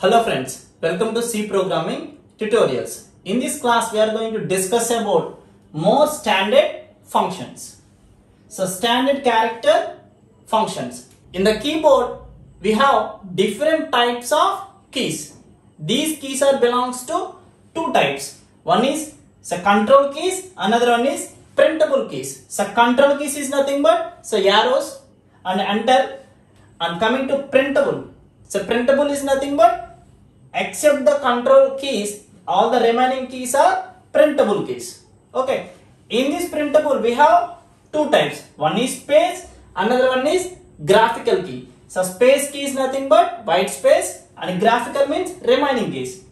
Hello friends, welcome to C programming tutorials. In this class we are going to discuss about more standard functions. So standard character functions. In the keyboard we have different types of keys. These keys are belongs to two types. One is so control keys, another one is printable keys. So control keys is nothing but so arrows and enter and coming to printable. So printable is nothing but except the control keys, all the remaining keys are printable keys. Okay. In this printable, we have two types. One is space, another one is graphical key. So space key is nothing but white space and graphical means remaining keys.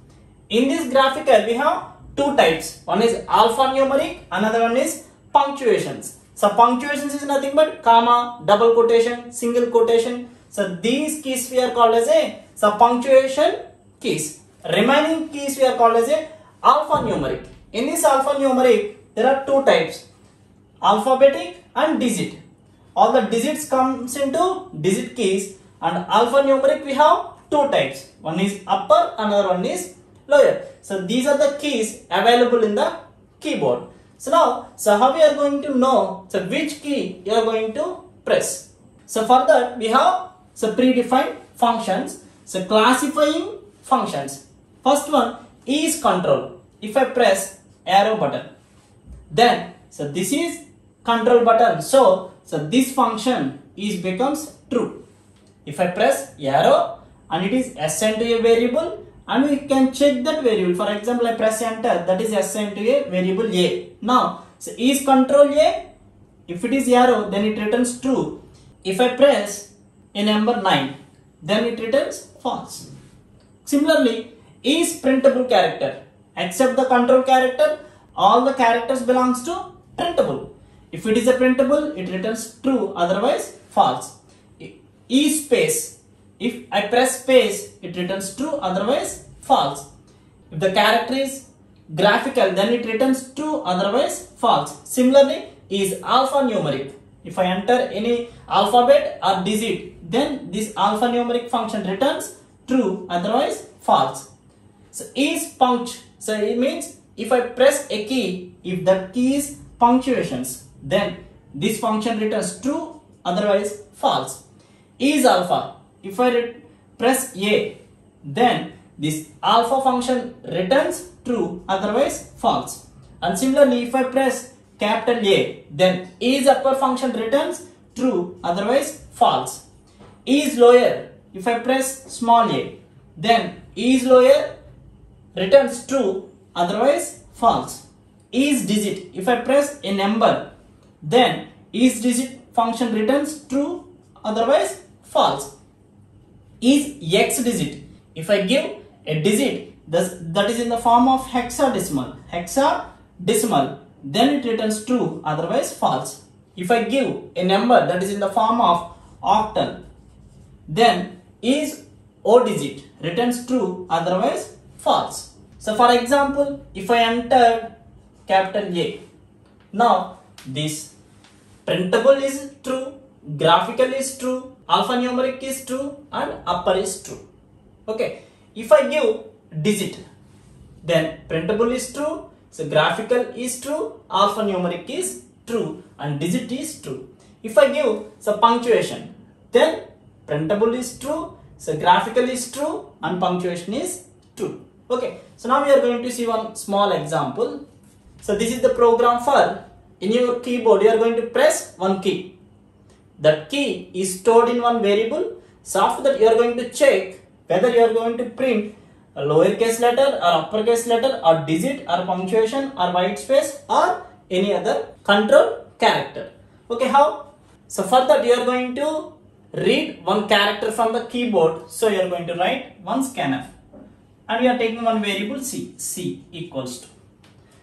In this graphical, we have two types. One is alphanumeric, another one is punctuations. So punctuations is nothing but comma, double quotation, single quotation. So these keys we are called as a so punctuation keys. Remaining keys we are called as a alphanumeric. In this alphanumeric, there are two types, alphabetic and digit. All the digits comes into digit keys and alphanumeric we have two types. One is upper, another one is lower. So these are the keys available in the keyboard. So now, so how we are going to know so which key you are going to press. So for that we have so predefined functions. So classifying functions. First one is control. If I press arrow button, then so this is control button. So so this function is becomes true. If I press arrow and it is assigned to a variable and we can check that variable. For example, I press enter that is assigned to a variable a. Now so is control a? If it is arrow then it returns true. If I press a number 9 then it returns false. Similarly, is printable character. Except the control character, all the characters belongs to printable. If it is a printable, it returns true, otherwise false. Is space. If I press space, it returns true, otherwise false. If the character is graphical, then it returns true, otherwise false. Similarly, is alphanumeric. If I enter any alphabet or digit, then this alphanumeric function returns true, otherwise false. So is punct. So it means if I press a key, if that key is punctuations, then this function returns true, otherwise false. Is alpha. If I press A, then this alpha function returns true, otherwise false. And similarly, if I press capital A, then is upper function returns true, otherwise false. Is lower. If I press small a, then is lower returns true, otherwise false. Is digit. If I press a number, then is digit function returns true, otherwise false. Is x digit. If I give a digit that is in the form of hexadecimal, hexadecimal, then it returns true, otherwise false. If I give a number that is in the form of octal, then is O digit returns true, otherwise false. So for example, if I enter capital A, now this printable is true, graphical is true, alphanumeric is true and upper is true. Okay, if I give digit, then printable is true, so graphical is true, alphanumeric is true and digit is true. If I give so punctuation, then printable is true, so graphical is true and punctuation is true. Okay, so now we are going to see one small example. So this is the program for in your keyboard you are going to press one key. That key is stored in one variable. So after that you are going to check whether you are going to print a lowercase letter or uppercase letter or digit or punctuation or white space or any other control character. Okay, how? So for that you are going to read one character from the keyboard. So you are going to write one scanf and we are taking one variable c, c equals to.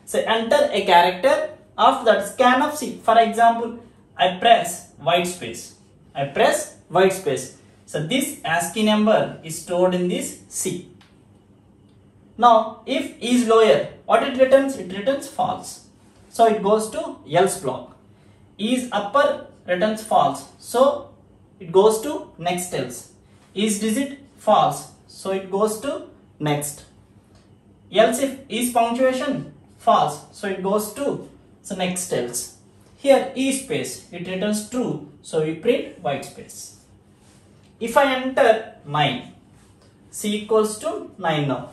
So enter a character of that scanf c. For example, I press white space. I press white space. So this ASCII number is stored in this c. Now if is lower, what it returns? It returns false. So it goes to else block. Is upper returns false. So it goes to next else. Is digit false. so it goes to next. Else if is punctuation false? So it goes to so next else here e space it returns true. So we print white space. If i enter 9 c equals to 9 now.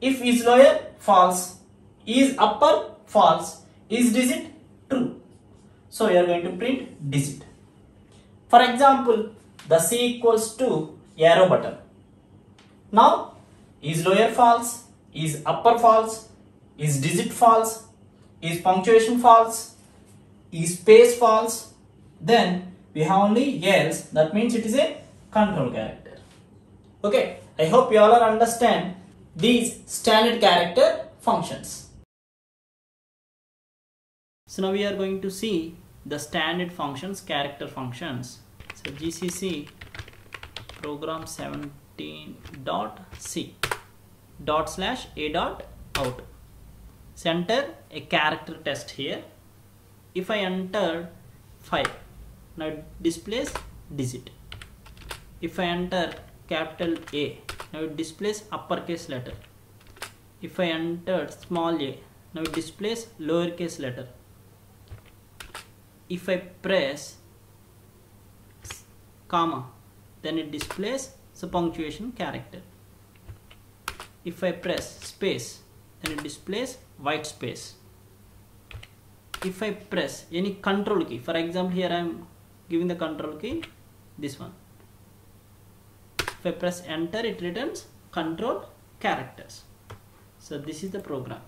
If is lower false. Is upper false. Is digit true. So we are going to print digit for example the c equals to arrow button. Now is lower false is upper false is digit false is punctuation false is space false then we have only else. That means it is a control character. Okay i hope you all are understand these standard character functions. So now we are going to see the standard functions character functions so gcc program 17 dot c dot slash a dot out. Center a character test here. If I enter 5 now it displays digit. If I enter capital A now it displays uppercase letter. If I enter small a now it displays lowercase letter. If I press comma then it displays the punctuation character. If I press space then it displays white space. If I press any control key for example here I am giving the control key this one. If I press enter it returns control characters. So this is the program